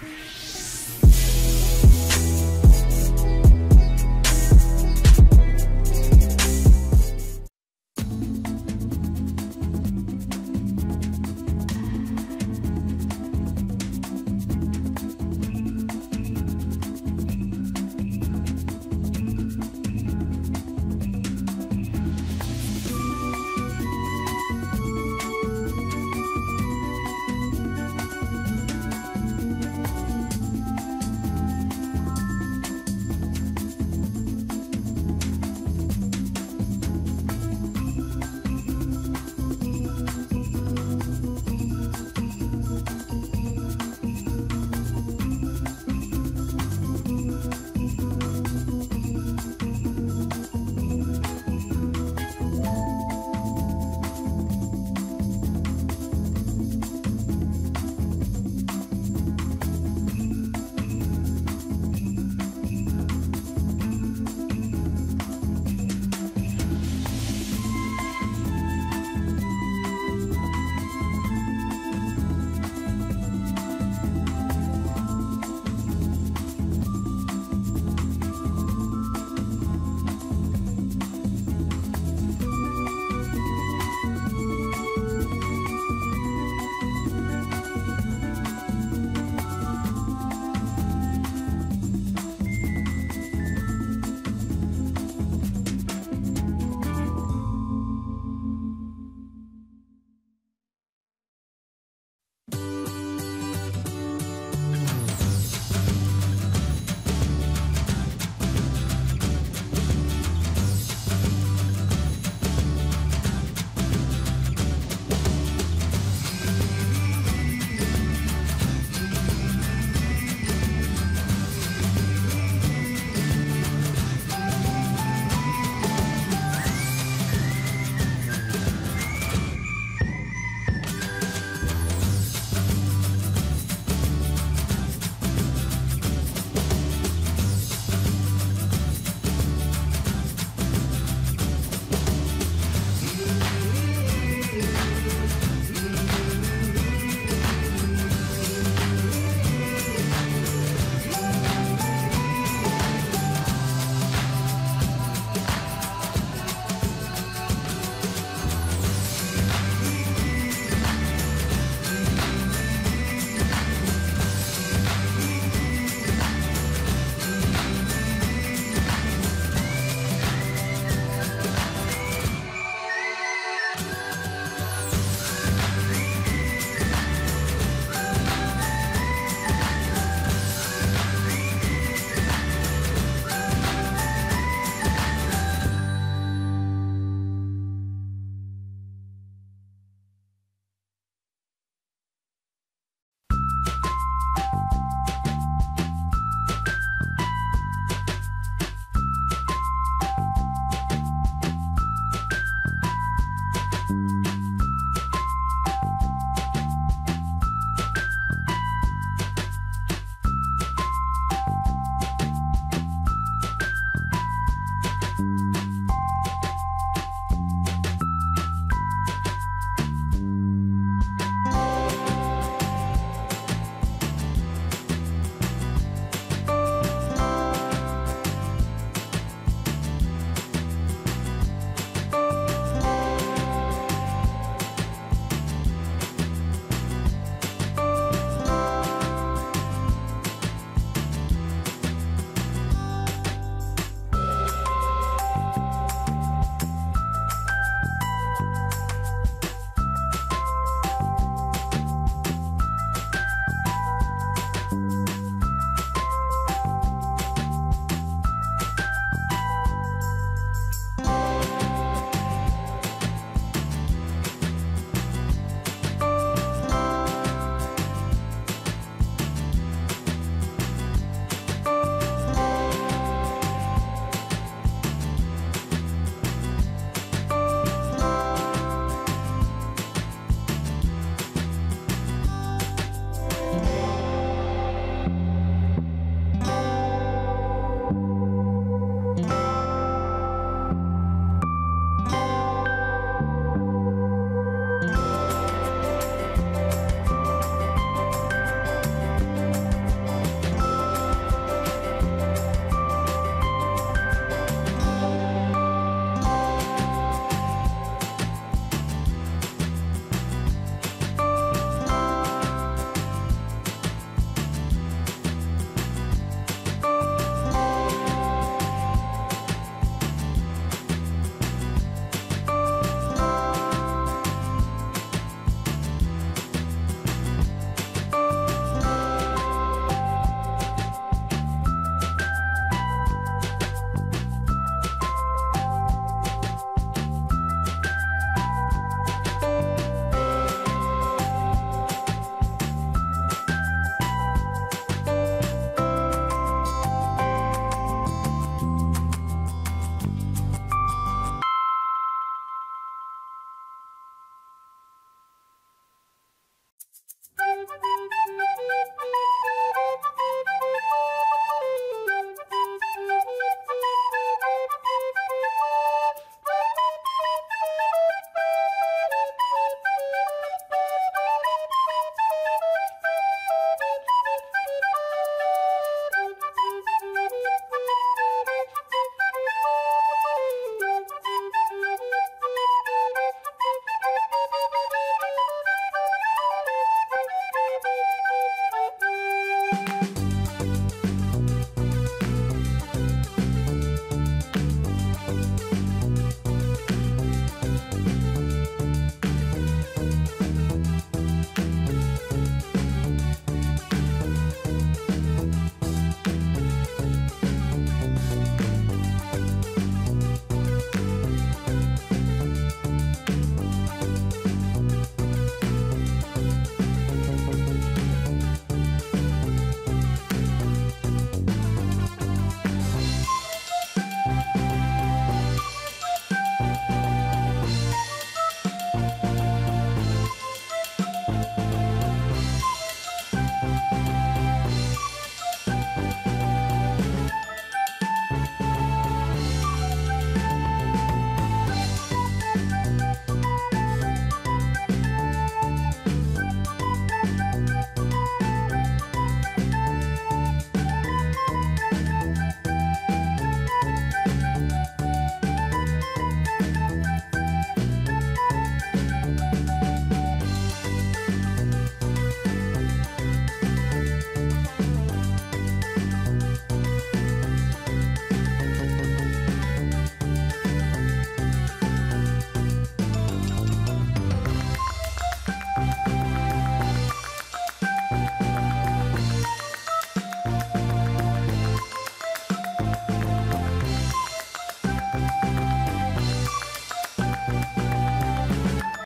Peace.